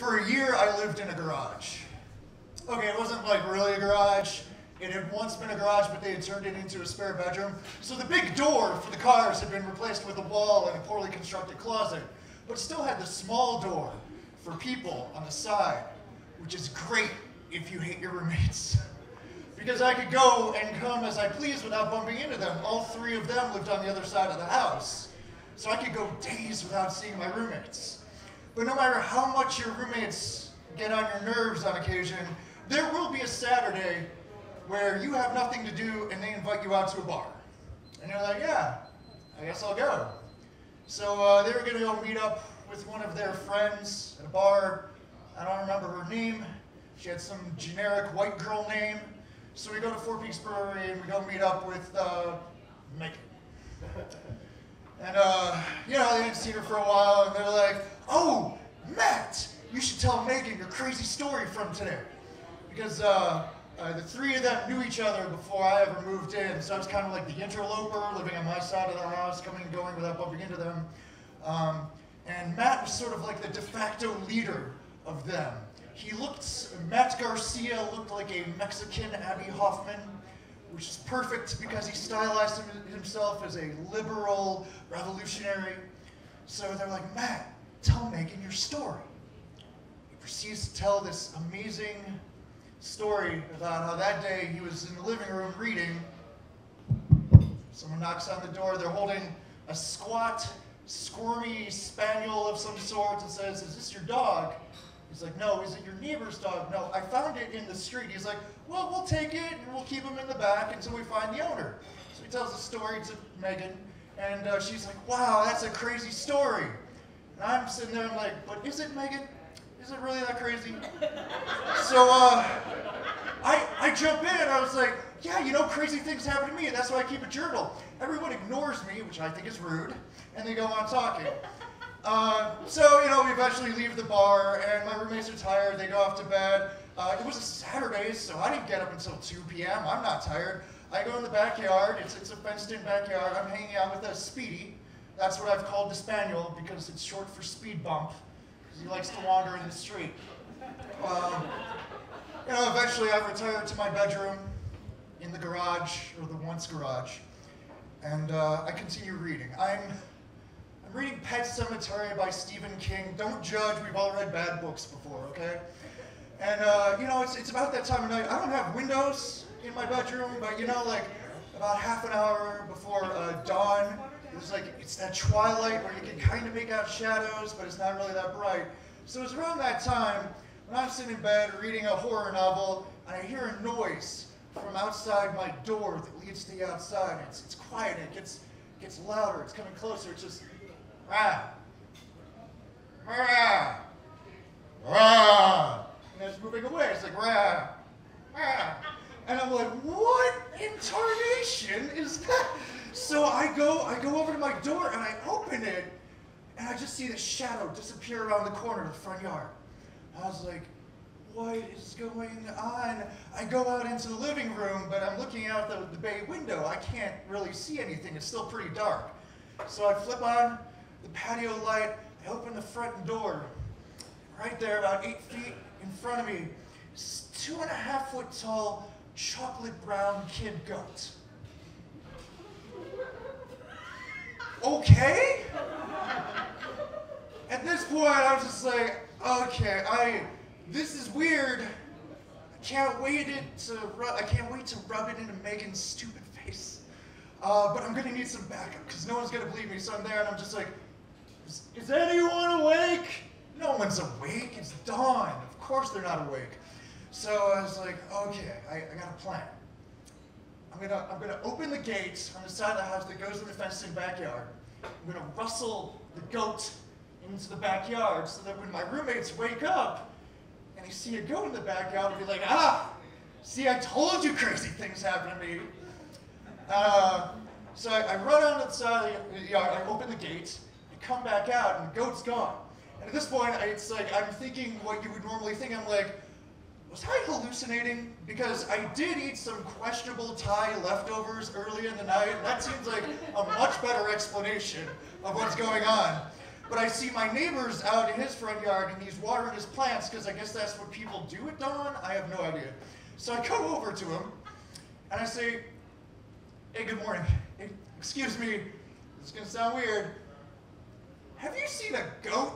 For a year, I lived in a garage. Okay, it wasn't like really a garage. It had once been a garage, but they had turned it into a spare bedroom. So the big door for the cars had been replaced with a wall and a poorly constructed closet, but still had the small door for people on the side, which is great if you hate your roommates. Because I could go and come as I pleased without bumping into them. All three of them lived on the other side of the house. So I could go days without seeing my roommates. But no matter how much your roommates get on your nerves on occasion, there will be a Saturday where you have nothing to do and they invite you out to a bar. And you're like, yeah, I guess I'll go. So uh, they were going to go meet up with one of their friends at a bar. I don't remember her name. She had some generic white girl name. So we go to Four Peaks Brewery and we go meet up with uh, Megan. And, uh, you know, they hadn't seen her for a while, and they're like, oh, Matt, you should tell Megan your crazy story from today. Because uh, uh, the three of them knew each other before I ever moved in, so I was kind of like the interloper, living on my side of the house, coming and going without bumping into them. Um, and Matt was sort of like the de facto leader of them. He looked, Matt Garcia looked like a Mexican Abbie Hoffman which is perfect because he stylized himself as a liberal revolutionary. So they're like, Matt, tell Megan your story. He proceeds to tell this amazing story about how that day he was in the living room reading. Someone knocks on the door. They're holding a squat, squirmy spaniel of some sort and says, Is this your dog? He's like, no, is it your neighbor's dog? No, I found it in the street. He's like, well, we'll take it and we'll keep him in the back until we find the owner. So he tells the story to Megan, and uh, she's like, wow, that's a crazy story. And I'm sitting there, I'm like, but is it, Megan? Is it really that crazy? so uh, I, I jump in, and I was like, yeah, you know, crazy things happen to me, and that's why I keep a journal. Everyone ignores me, which I think is rude, and they go on talking. Uh, so, you know, we eventually leave the bar, and my roommates are tired. They go off to bed. Uh, it was a Saturday, so I didn't get up until 2 p.m. I'm not tired. I go in the backyard. It's, it's a fenced-in backyard. I'm hanging out with a Speedy. That's what I've called the Spaniel because it's short for speed bump. He likes to wander in the street. Um, you know, eventually I retired to my bedroom in the garage, or the once garage, and uh, I continue reading. I'm I'm reading Pet Sematary by Stephen King. Don't judge, we've all read bad books before, okay? And, uh, you know, it's, it's about that time of night. I don't have windows in my bedroom, but, you know, like, about half an hour before uh, dawn, it's like, it's that twilight where you can kind of make out shadows, but it's not really that bright. So it's around that time when I'm sitting in bed reading a horror novel, and I hear a noise from outside my door that leads to the outside. It's, it's quiet, it gets, gets louder, it's coming closer. It's just rah, rah. And it's moving away. It's like rah, rah. And I'm like, what incarnation is that? So I go, I go over to my door and I open it, and I just see the shadow disappear around the corner of the front yard. I was like, what is going on? I go out into the living room, but I'm looking out the, the bay window. I can't really see anything. It's still pretty dark. So I flip on the patio light. I open the front door. Right there, about eight feet in front of me, is two and a half foot tall, chocolate brown kid goat. Okay? At this point, I was just like, okay, I, this is weird. I can't wait it to rub, I can't wait to rub it into Megan's stupid face. Uh, but I'm gonna need some backup because no one's gonna believe me. So I'm there and I'm just like, is, is anyone awake? No one's awake. It's dawn. Of course they're not awake. So I was like, okay, I, I got a plan. I'm gonna, I'm gonna open the gate on the side of the house that goes in the fenced-in backyard. I'm gonna rustle the goat into the backyard so that when my roommates wake up and they see a goat in the backyard, they'll be like, ah, see, I told you crazy things happen to me. Uh, so I, I run out the side of the yard, I open the gate, I come back out and the goat's gone. And at this point, it's like I'm thinking what you would normally think. I'm like, was I hallucinating? Because I did eat some questionable Thai leftovers early in the night. And that seems like a much better explanation of what's going on. But I see my neighbor's out in his front yard and he's watering his plants because I guess that's what people do at dawn. I have no idea. So I go over to him and I say, Hey, good morning. Hey, excuse me, this is gonna sound weird. Have you seen a goat?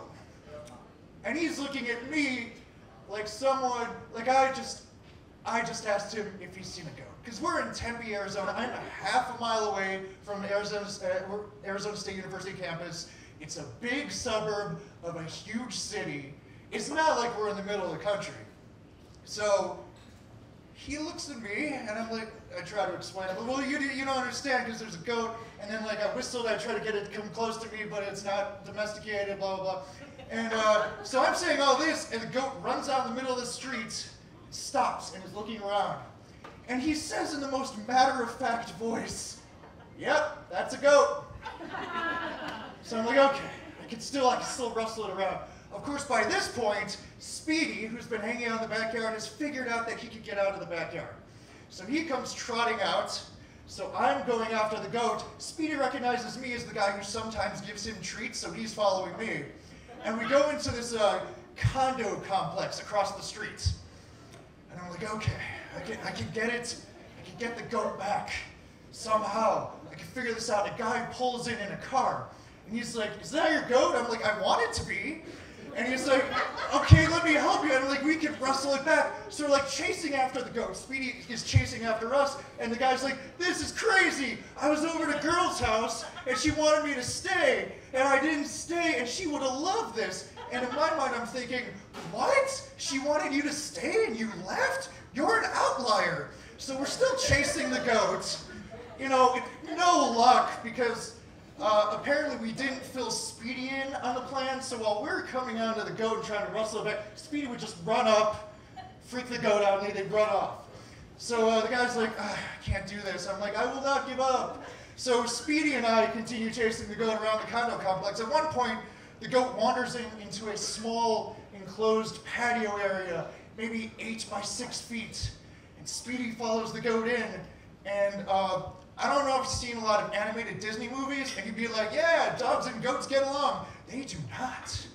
And he's looking at me like someone, like I just, I just asked him if he's seen a goat. Because we're in Tempe, Arizona. I'm a half a mile away from Arizona, uh, Arizona State University campus. It's a big suburb of a huge city. It's not like we're in the middle of the country. So he looks at me, and I'm like, I try to explain it. Well, you, you don't understand because there's a goat, and then like I whistled, I try to get it to come close to me, but it's not domesticated, blah, blah, blah. And uh, so I'm saying all this, and the goat runs out in the middle of the street, stops, and is looking around. And he says in the most matter-of-fact voice, yep, that's a goat. so I'm like, okay, I can still, I can still rustle it around. Of course, by this point, Speedy, who's been hanging out in the backyard, has figured out that he could get out of the backyard. So he comes trotting out. So I'm going after the goat. Speedy recognizes me as the guy who sometimes gives him treats, so he's following me. And we go into this uh, condo complex across the street. And I'm like, okay, I can, I can get it. I can get the goat back somehow. I can figure this out. A guy pulls in in a car. And he's like, is that your goat? I'm like, I want it to be. And he's like, okay, let me help you. And I'm like, we can wrestle it back. So we're like chasing after the goat. Speedy is chasing after us. And the guy's like, this is crazy. I was over at a girl's house and she wanted me to stay. And I didn't stay and she would have loved this. And in my mind, I'm thinking, what? She wanted you to stay and you left? You're an outlier. So we're still chasing the goat. You know, no luck because uh, apparently we didn't fill Speedy in on the plan, so while we are coming onto the goat and trying to rustle it back, Speedy would just run up, freak the goat out, and they'd run off. So uh, the guy's like, ah, I can't do this. I'm like, I will not give up. So Speedy and I continue chasing the goat around the condo complex. At one point, the goat wanders in, into a small enclosed patio area, maybe eight by six feet. And Speedy follows the goat in, and uh, I don't know if you've seen a lot of animated Disney movies, and you'd be like, yeah, dogs and goats get along. They do not.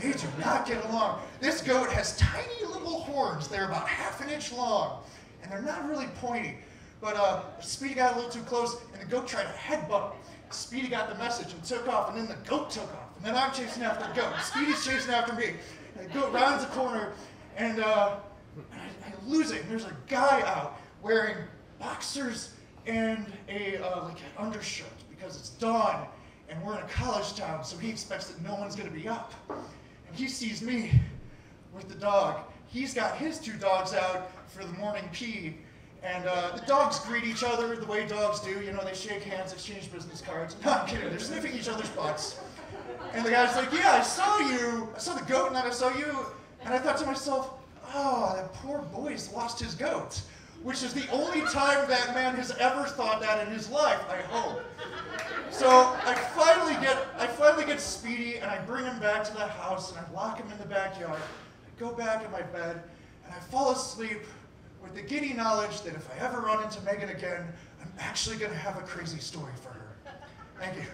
They do not get along. This goat has tiny little horns. They're about half an inch long, and they're not really pointy. But uh, Speedy got a little too close, and the goat tried to headbutt. Speedy got the message and took off, and then the goat took off. And then I'm chasing after the goat. Speedy's chasing after me. And the goat rounds the corner, and, uh, and I, I lose it. And there's a guy out wearing boxers and a uh, like an undershirt because it's dawn and we're in a college town, so he expects that no one's to be up. And he sees me with the dog. He's got his two dogs out for the morning pee, and uh, the dogs greet each other the way dogs do. You know, they shake hands, exchange business cards. No, I'm kidding. They're sniffing each other's butts. And the guy's like, "Yeah, I saw you. I saw the goat, and then I saw you." And I thought to myself, "Oh, that poor boy's lost his goat." Which is the only time that man has ever thought that in his life, I hope. So I finally get I finally get Speedy and I bring him back to the house and I lock him in the backyard. I go back in my bed and I fall asleep with the giddy knowledge that if I ever run into Megan again, I'm actually going to have a crazy story for her. Thank you.